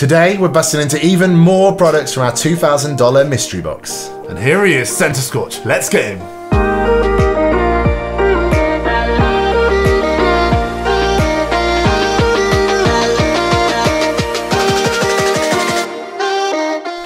Today, we're busting into even more products from our $2,000 mystery box. And here he is, Centiskorch. Let's get him.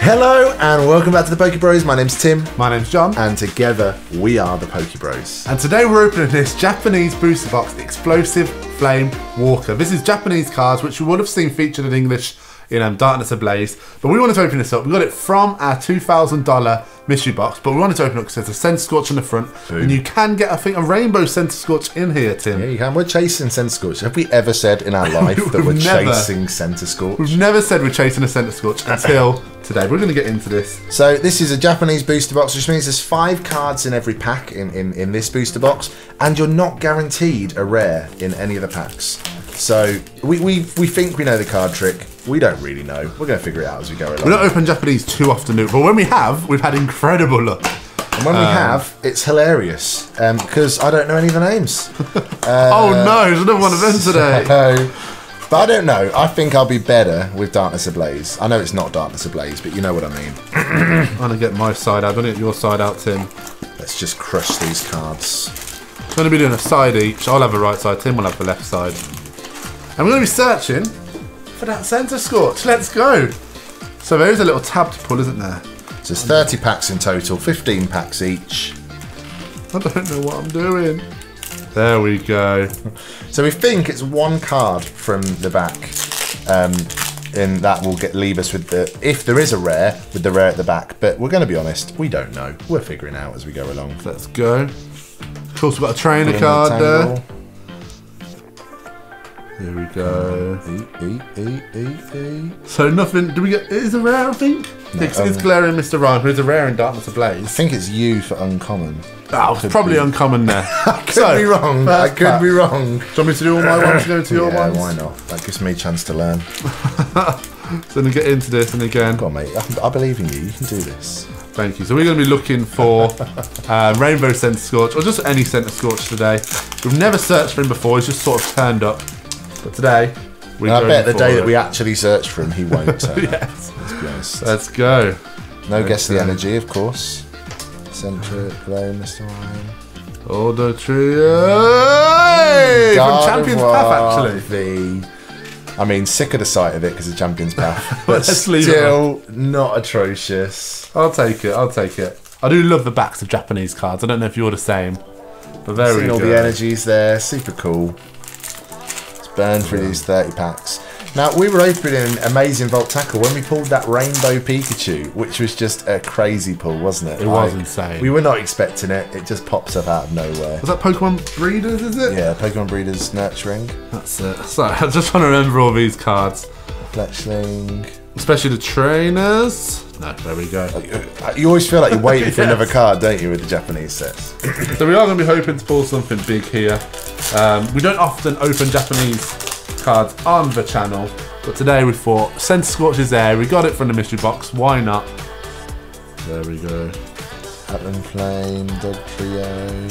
Hello and welcome back to the Poke Bros. My name's Tim, My name's John. and together we are the Poke Bros. And today we're opening this Japanese booster box, Explosive Flame Walker. This is Japanese cards, which you would have seen featured in English in um, Darkness Ablaze. But we wanted to open this up. We got it from our $2,000 mystery box, but we wanted to open it because there's a Centiskorch on the front. And you can get, I think, a rainbow Centiskorch in here, Tim. Yeah, you can. We're chasing Centiskorch. Have we ever said in our life that we're never. chasing Centiskorch? We've never said we're chasing a Centiskorch until today. We're going to get into this. So this is a Japanese booster box, which means there's five cards in every pack in, in, in this booster box, and you're not guaranteed a rare in any of the packs. So we, we, we think we know the card trick. We don't really know. We're going to figure it out as we go along. We don't open Japanese too often, but when we have, we've had incredible luck. And when we um, have, it's hilarious um, because I don't know any of the names. oh uh, no, there's another one of them today. So, but I don't know. I think I'll be better with Darkness Ablaze. I know it's not Darkness Ablaze, but you know what I mean. I'm gonna get my side out. I'm gonna get your side out, Tim. Let's just crush these cards. I'm gonna be doing a side each. I'll have the right side. Tim will have the left side. And we're gonna be searching for that Centiskorch. Let's go. So there is a little tab to pull, isn't there? So there's 30 packs in total, 15 packs each. I don't know what I'm doing. There we go. So we think it's one card from the back, um, and that will get leave us with the if there is a rare with the rare at the back. But we're going to be honest, we don't know. We're figuring out as we go along. Let's go. Of course, we've got a trainer Put in the card there. Here we go. E, e, e, e, e. So nothing. Do we get? Is a rare? I think. it's, it's um, glaring, Mr. Ryan. Who's a rare in Darkness Ablaze. I think it's you for uncommon. Oh, it's probably be. uncommon there. Could be wrong. I could pack. be wrong. Do you want me to do all my ones? Go to your yeah, ones. why not? That gives me a chance to learn. So then get into this, and again, Go on, mate. I, I believe in you. You can do this. thank you. So we're going to be looking for uh, Rainbow Centiskorch, or just any Centiskorch today. We've never searched for him before, he's just sort of turned up. But today, we're I bet the for day that we actually search for him, he won't turn up. Eh? Yes. Let's be. Let's go. No guess the energy, of course. Centric, glow, Mr. Ryan. Order Trio! Hey, From Champions Path, actually. V. I mean, sick of the sight of it because of Champions Path, but Let's leave it still not atrocious. I'll take it, I'll take it. I do love the backs of Japanese cards. I don't know if you're the same. But there we Seeing go. all the energies there, super cool. Burn through these 30 packs. Now, we were opening Amazing Volt Tackle when we pulled that Rainbow Pikachu, which was just a crazy pull, wasn't it? It was insane. We were not expecting it. It just pops up out of nowhere. Was that Pokemon Breeders, is it? Yeah, Pokemon Breeders Nurturing, That's it. Sorry, I just want to remember all these cards. Fletchling. Especially the trainers. No, there we go. You always feel like you're waiting for Yes. another card, don't you, with the Japanese sets? So we are going to be hoping to pull something big here. Um, we don't often open Japanese cards on the channel, but today we thought Centiskorch is there. We got it from the mystery box. Why not? There we go. Atlan Flame, Dog Trio.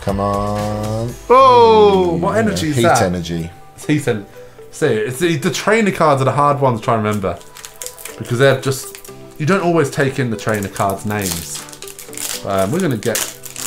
Come on. Oh, what energy is Heat that? energy. It's heat and see it's the, the trainer cards are the hard ones to try and remember because they're just you don't always take in the trainer cards names. Um, we're gonna get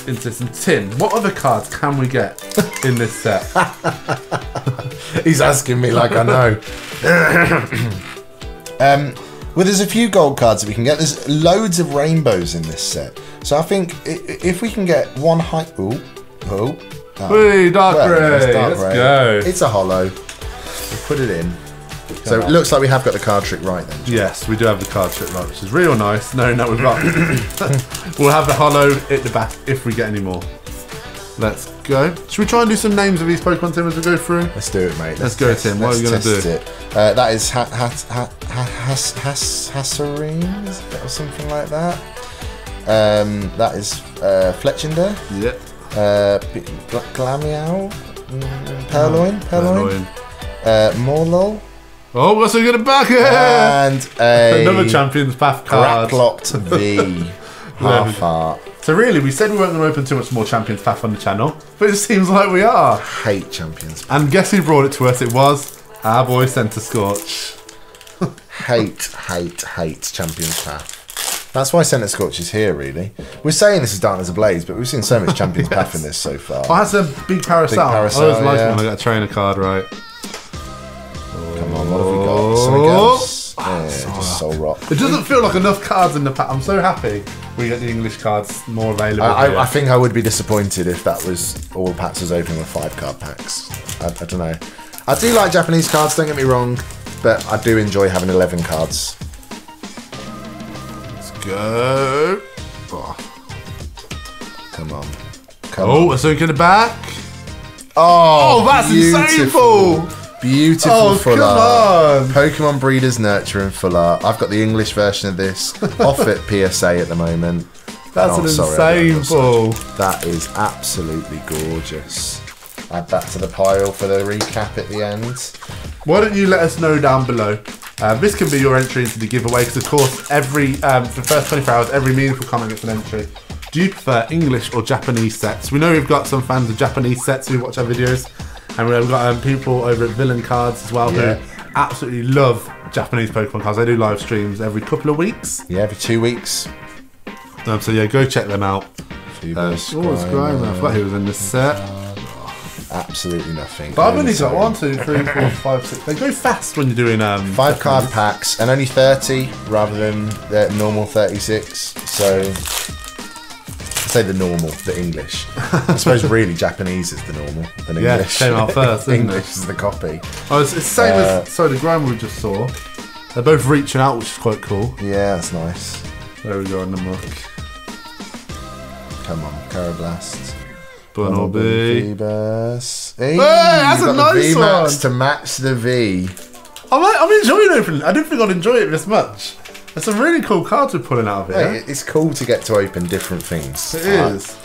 into some tin. What other cards can we get in this set? He's asking me like I know. um, well, there's a few gold cards that we can get. There's loads of rainbows in this set. So I think if we can get one high. Ooh. Oh. oh. Hey, Dark Well, Dark let's go. It's a hollow. We'll put it in. So it looks like we have got the card trick right then. Yes, we do have the card trick right, which is real nice. No, no, we've got. we'll have the hollow at the back if we get any more. Let's go. Should we try and do some names of these Pokemon Tim as we go through? Let's do it, mate. Let's go, Tim. What are we gonna test do? It. Uh, that is ha- ha- ha- ha- has- has- Hasserine is it, or something like that. Um, that is uh, Fletchinder, Yep. uh, P- Gla- Glameow, mm, Purrloin, Purrloin, Purrloin. Uh, Morelull, Oh, what's we got back here? and a Another Champions Path card. Grapploct V. Half heart. So really, we said we weren't going to open too much more Champions Path on the channel, but it seems like we are. Hate champions. And guess who brought it to us? It was our boy Centiskorch. hate, hate, hate Champions Path. That's why Centiskorch is here, really. We're saying this is Darkness Ablaze, but we've seen so much Champions Path in this so far. Oh, that's a big Parasol. Big Parasol, I always like when I get a trainer card right. Come on, what have we got? Something oh. else? Ah, yeah, just Soul Rock. It doesn't feel like enough cards in the pack. I'm so happy we get the English cards more available. I. I, I think I would be disappointed if that was all packs was open with five card packs. I, I don't know. I do like Japanese cards, don't get me wrong, but I do enjoy having 11 cards. Let's go. Oh, Come on. Come on. oh a soak in the back. Oh, Oh, that's insane! Beautiful Oh, full art. on. Pokemon Breeders Nurture and full art. I've got the English version of this off at PSA at the moment. That's Oh, an sorry, insane pull. That is absolutely gorgeous. Add that to the pile for the recap at the end. Why don't you let us know down below? Uh, this can be your entry into the giveaway because, of course, every um, for the first 24 hours, every meaningful comment gets an entry. Do you prefer English or Japanese sets? We know we've got some fans of Japanese sets who watch our videos, and we've got um, people over at Villain Cards as well Yeah. who absolutely love Japanese Pokemon cards. They do live streams every couple of weeks. Yeah, every two weeks. Um, so yeah, go check them out. Uh, oh, it's Grimer. I forgot he was in this set. Absolutely nothing. But I've only got one, two, three, four, five, six. They go fast when you're doing um Five card packs and only 30 rather than the normal 36. So, I say the normal, the English. I suppose really Japanese is the normal and Yeah, English. came out first, didn't it? English is the copy. Oh, it's, it's the same Uh, as sorry, the Grimer we just saw. They're both reaching out, which is quite cool. Yeah, that's nice. There we go in the muck. Come on, Carablast. Bunnelby. Phoebus. Hey, that's a nice VMAX one. to match the V. I'm, I'm enjoying opening. I didn't think I'd enjoy it this much. There's some really cool cards we're pulling out of here. Hey, it's cool to get to open different things. it Uh, is. This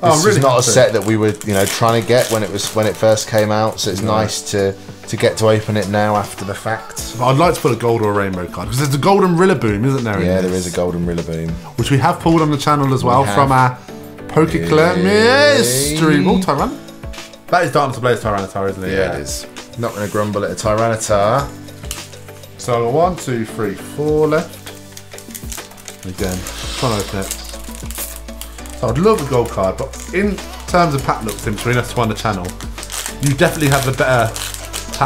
Oh, I'm really is not a set that we were, you know, trying to get when it was when it first came out. So it's nice to to get to open it now after the fact. But I'd like to pull a gold or a rainbow card because there's a golden Rillaboom, isn't there? Yeah, there is a golden Rillaboom. which we have pulled on the channel as well have. from our Pokeclaim Yay. stream. Oh, Tyran. That is Darkness Blaze Tyranitar, isn't it? Yeah, it is. Not going to grumble at a Tyranitar. So one, two, three, four left. Again, trying to open it. So I'd love a gold card, but in terms of pack looks in between us two on the channel, you definitely have the better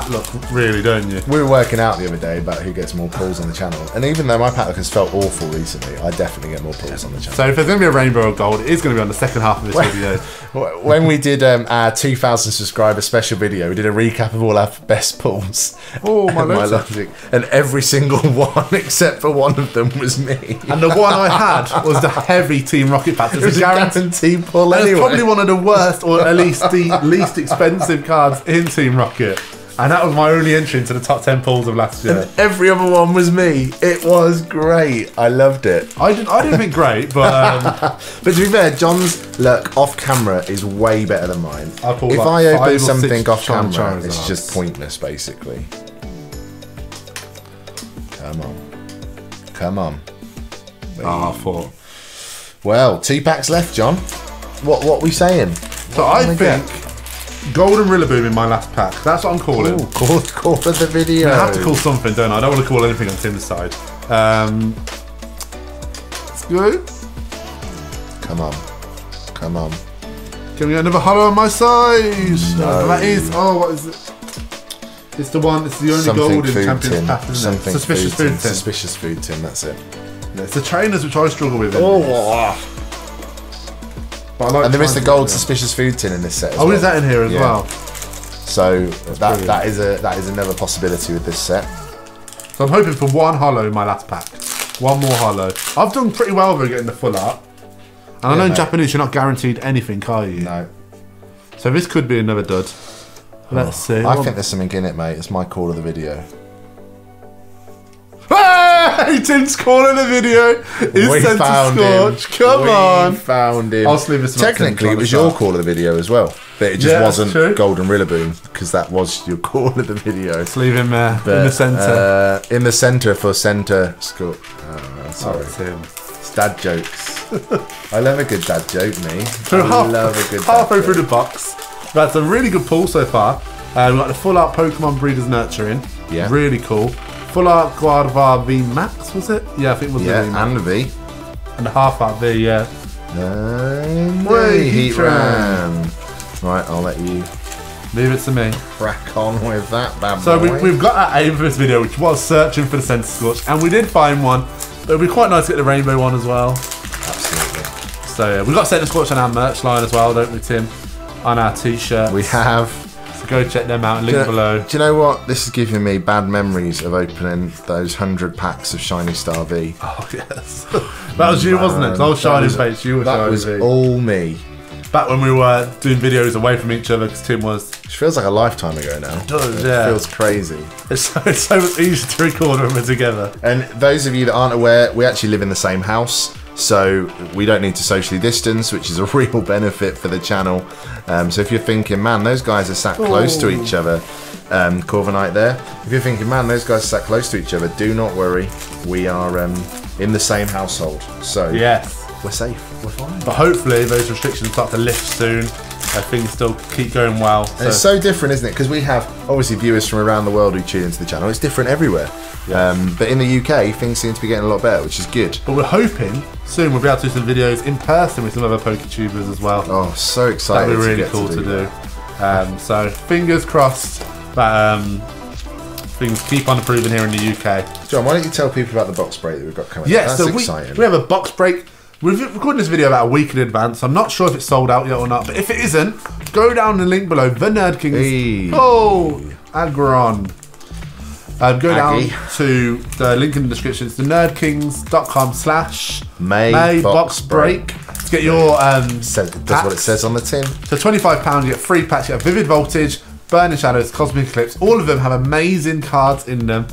pack look, really, don't you? We were working out the other day about who gets more pulls on the channel, and even though my pack look has felt awful recently, I definitely get more pulls on the channel. So if there's going to be a rainbow or gold, it is going to be on the second half of this video. When we did um, our 2,000 subscriber special video, we did a recap of all our best pulls. Oh, my and, logic. and every single one except for one of them was me. And the one I had was the heavy Team Rocket pack. It It's was a a guarantee. guaranteed pull And anyway. It's probably one of the worst, or at least the least expensive cards in Team Rocket. And that was my only entry into the top 10 pulls of last year. Every other one was me. It was great. I loved it. I didn't, I didn't think great, but um, But to be fair, John's look off camera is way better than mine. I pulled if like I open something off camera, Charizards. it's just pointless, basically. Come on. Come on. ah, four. Well, two packs left, John. What what we saying? So I think? Golden Rillaboom in my last pack. That's what I'm calling. Ooh, call, call for the video. I have to call something, don't I? I don't want to call anything on Tim's side. Um, let's go. Come on. Come on. Can we get another hollow on my side? No. That is. Oh, what is it? It's the one. It's the only Something gold in Champions tin. Pack, isn't Something it? Suspicious food food tin. Suspicious food tin, that's it. It's the trainers which I struggle with. Oh, But I like and there is the gold suspicious food tin in this set as Oh, well. is that in here as Yeah. well? So that brilliant. that is a that is another possibility with this set. So I'm hoping for one hollow in my last pack. One more hollow. I've done pretty well with getting the full art. And I know in mate. Japanese you're not guaranteed anything, are you? No, So this could be another dud. Let's oh, see. I think there's something in it, mate. It's my call of the video. Tim's calling the video. Is we sent to found him. Scorch. Come we on. found him. I'll sleeve this one up Technically, it was your call of the video as well, but it just Yeah, wasn't true. Golden Rillaboom because that was your call of the video. Let's leave him uh, in the centre. Uh, in the centre for centre school. Oh, oh, sorry. it's him. It's dad jokes. I love a good dad joke, me. I half, love a good dad halfway through the box. That's a really good pull so far. Uh, we've got the full out Pokemon Breeders Nurturing. Yeah. Really cool. Full art Guadva V Max, was it? Yeah, I think it was Yeah, the V Max. and a V. And a half art V, yeah. And Way, a heat Heatran. ran. Right, I'll let you Leave it to me. crack on with that bad So we, boy. we've got our aim for this video, which was searching for the Centiskorch, and we did find one. But it'd be quite nice to get the rainbow one as well. Absolutely. So yeah, we've got Centiskorch on our merch line as well, don't we, Tim? On our t-shirt. We have. Go check them out. Link Do you, below. know, do you know what? This is giving me bad memories of opening those hundred packs of Shiny Star V. Oh yes, that was you, wasn't it? I was That shining was- face. You were That shining was face. all me. Back when we were doing videos away from each other, because Tim was. Which feels like a lifetime ago now. does, It yeah. feels crazy. It's so, it's so much easier to record when we're together. And those of you that aren't aware, we actually live in the same house, so we don't need to socially distance, which is a real benefit for the channel. Um, so if you're thinking, man, those guys are sat close to each other, um, Corviknight there. If you're thinking, man, those guys are sat close to each other, do not worry. We are um, in the same household, so Yes. we're safe. We're fine. But hopefully those restrictions start to lift soon. Uh, things still keep going well. And it's so different, isn't it? Because we have obviously viewers from around the world who tune into the channel. It's different everywhere. Um, but in the UK, things seem to be getting a lot better, which is good. but we're hoping soon we'll be able to do some videos in person with some other PokeTubers as well. Oh, so excited! That'd be really get cool to do. that. Um, so fingers crossed that um, things keep on improving here in the UK. John, why don't you tell people about the box break that we've got coming? Yeah, that's so we, exciting. we have a box break. We've recorded this video about a week in advance. I'm not sure if it's sold out yet or not, but if it isn't, go down the link below. The Nerd Kings. Hey. Oh, Aggron. Um, go Aggie. down to the link in the description. It's the nerdkings.com slash May box box break. To get your um, Says, that's what it says on the tin. So £25, you get free packs, you get Vivid Voltage, Burning Shadows, Cosmic Eclipse. All of them have amazing cards in them.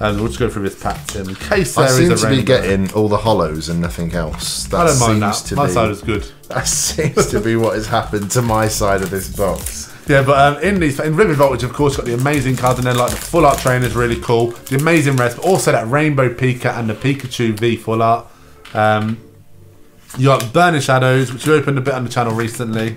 And we'll just go through this pack, in case there I is seem to be getting all the hollows and nothing else. That I don't mind seems that. My be, side is good. That seems to be what has happened to my side of this box. Yeah, but um, in these, in Vivid Voltage, of course, got the amazing cards, and then like the full art trainer is really cool. The amazing rest, but also that Rainbow Pika and the Pikachu V full art. Um, you got Burning Shadows, which you opened a bit on the channel recently.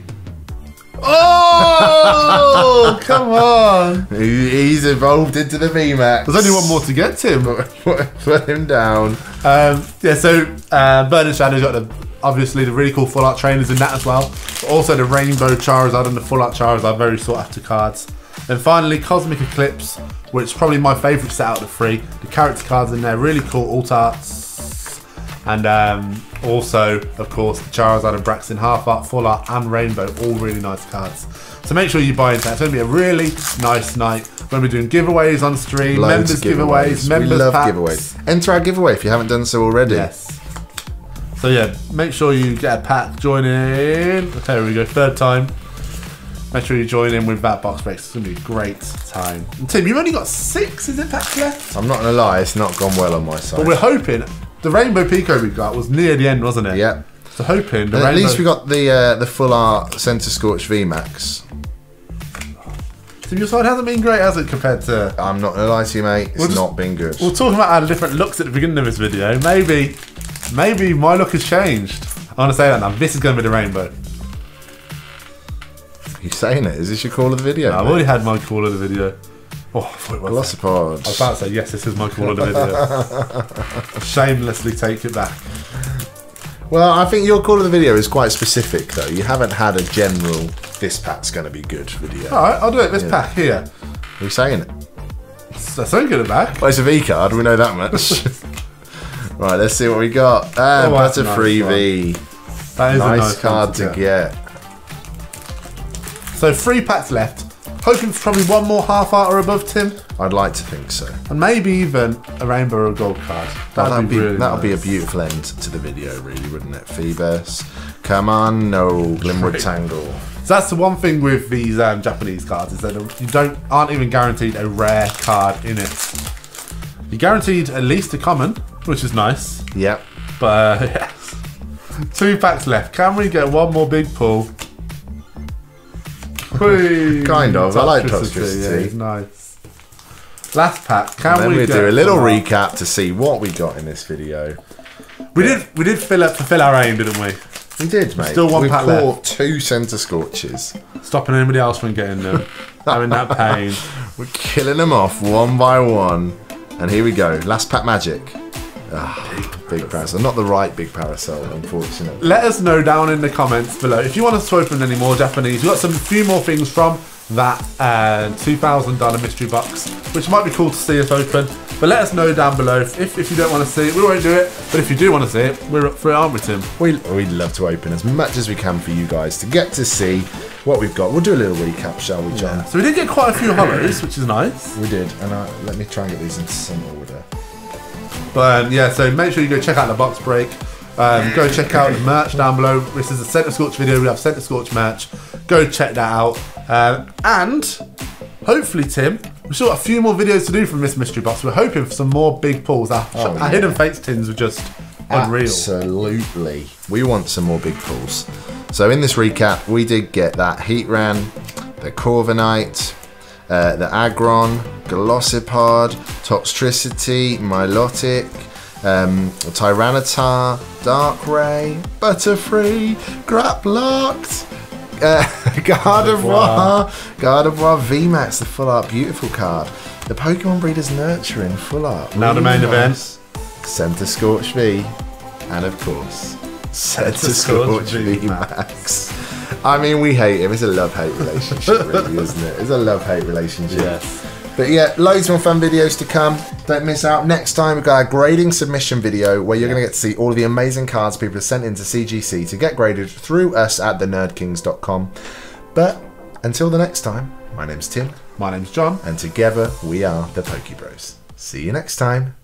Oh, come on! He's evolved into the VMAX. There's only one more to get, Tim. Put, put him down. Um, yeah, so uh, Burning Shadows got the obviously the really cool full art trainers in that as well. But also the Rainbow Charizard and the full art Charizard, are very sought after cards. And finally, Cosmic Eclipse, which is probably my favourite set out of the three. The character cards in there, really cool alt arts. And um, also, of course, the Charizard and Braixen half art, full art, and Rainbow, all really nice cards. So make sure you buy into that. It's going to be a really nice night. We're going to be doing giveaways on stream, Loads members giveaways. giveaways, members we love packs. giveaways. Enter our giveaway if you haven't done so already. Yes. So yeah, make sure you get a pack, join in. Okay, here we go, third time. Make sure you join in with that box break. It's gonna be a great time. And Tim, you've only got six, is it packs left? I'm not gonna lie, it's not gone well on my side. But we're hoping the Rainbow Pico we got was near the end, wasn't it? yeah. So hoping the at least we got the uh, the full art Centiskorch VMAX. Tim, your side hasn't been great, has it, compared to. I'm not gonna lie to you, mate. It's We'll just- not been good. We're talking about our different looks at the beginning of this video. Maybe, maybe my look has changed. I want to say that now. This is going to be the rainbow. you saying it? Is this your call of the video? I've already had my call of the video. Oh, I thought it was. I was about to say, yes, this is my call of the video. Shamelessly take it back. Well, I think your call of the video is quite specific, though. You haven't had a general "this pack's going to be good" video. Alright, I'll do it. This pack here. Are you saying it? That's so good at back. Well, it's a V card. We know that much. right, let's see what we got. Ah, Oh, that's a nice Butterfree one. That is Nice, a nice card to get. So three packs left. Hoping for probably one more half art or above, Tim. I'd like to think so. And maybe even a rainbow or a gold card. That'd, That'd be, be, really that'd be a beautiful end to the video, really, wouldn't it? Phoebus. Come on, no. Glimwood. Tangle. So that's the one thing with these um, Japanese cards is that you don't aren't even guaranteed a rare card in it. You're guaranteed at least a common, which is nice. Yep. But uh, yes, two packs left. Can we get one more big pull? Kind of. I like Toxtricity. Yeah, nice. Last pack. Can then we we get do a little recap to see what we got in this video. We did. We did fill up fulfill our aim, didn't we? We did, mate. Still one we pack caught left. two Centiskorches. Stopping anybody else from getting them. having that pain. We're killing them off one by one. And here we go. Last pack magic. Ah, big parasol. Not the right big parasol, unfortunately. Let us know down in the comments below if you want us to open any more Japanese. We've got some few more things from that uh, $2,000 mystery box, which might be cool to see us open. But let us know down below if, if you don't want to see it. We won't do it. But if you do want to see it, we're up for it, aren't we, Tim? We, we'd love to open as much as we can for you guys to get to see what we've got. We'll do a little recap, shall we, John? So we did get quite a few hollows, which is nice. We did. And uh, let me try and get these into some order. But um, yeah, so make sure you go check out the box break. Um, go check out the merch down below. This is a Centiskorch video. We have Centiskorch merch. Go check that out. Um, and hopefully, Tim, we've still got a few more videos to do from this mystery box. We're hoping for some more big pulls. Our, Oh, our yeah. hidden fates tins were just unreal. Absolutely. We want some more big pulls. So in this recap, we did get that Heatran, the Corviknight, uh, the Aggron, Glossipod, Toxtricity, Milotic, um, Tyranitar, Darkrai, Butterfree, Grapploct, uh, Gardevoir, Gardevoir VMAX, the full art, beautiful card. The Pokemon Breeders Nurturing, full art. Now the main event. Centiskorch V, and of course, Centiskorch Scorch V V Max. I mean, we hate him. It's a love-hate relationship, really, isn't it? It's a love-hate relationship. Yes. But yeah, loads more fun videos to come. Don't miss out. Next time, we've got a grading submission video where you're going to get to see all of the amazing cards people have sent into CGC to get graded through us at thenerdkings.com. But until the next time, my name's Tim, My name's John. and together we are the Pokebros. See you next time.